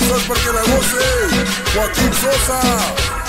Eso es porque la goce Joaquín Sosa.